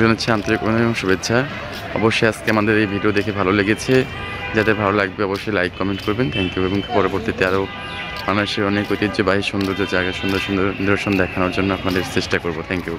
সকলকে জানাচ্ছি আন্তরিক অভিনন্দন এবং শুভেচ্ছা। অবশ্যই আজকে আমাদের এই ভিডিও দেখে ভালো লেগেছে। যাদের ভালো লাগবে অবশ্যই লাইক কমেন্ট করবেন। থ্যাংক ইউ এবং পরবর্তীতে আরও বাংলাদেশের অনেক ঐতিহ্যবাহী সৌন্দর্য, জায়গা সুন্দর সুন্দর নিদর্শন দেখানোর জন্য আপনাদের চেষ্টা করব। Thank you